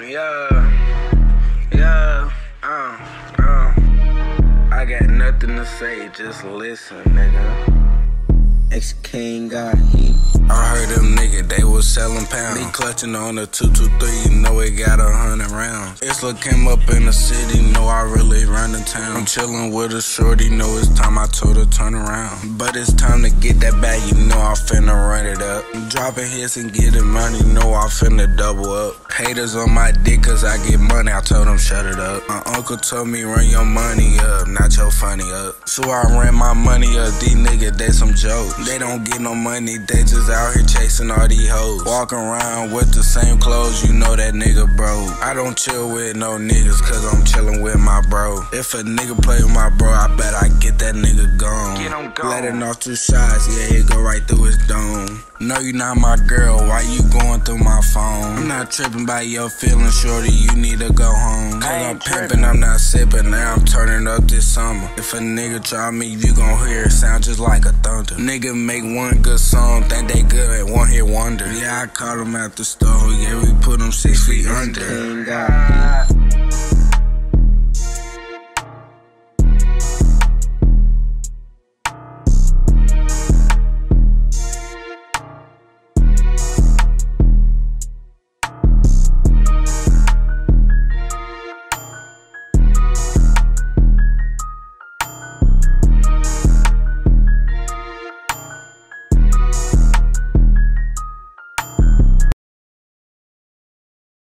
Yeah, yeah, uh, uh. I got nothing to say, just listen, nigga. X King got heat. I heard them niggas, they was selling pounds. Me clutching on the 223, you know it got a hundred rounds. It's look came up in the city, know I really run the town. I'm chillin' with a shorty, know it's time I told her turn around. But it's time to get that bag, you know I finna run it up. Dropping hits and getting money, know I finna double up. Haters on my dick cause I get money, I told them shut it up. My uncle told me run your money up, not your funny up. So I ran my money up, these niggas, they some jokes. They don't get no money, they just out here chasing all these hoes. Walk around with the same clothes, you know that nigga bro. I don't chill with no niggas, cause I'm chillin' with my bro. If a nigga play with my bro, I bet I get that nigga gone. Gone. Letting off two shots, yeah, it go right through his dome. No, you not my girl, why you going through my phone? I'm not tripping by your feelings, shorty, you need to go home. I'm pimping, I'm not sipping, now I'm turning up this summer. If a nigga try me, you gon' hear it sound just like a thunder. Nigga make one good song, think they good at one hit wonder. Yeah, I caught him at the store, yeah, we put him six feet under.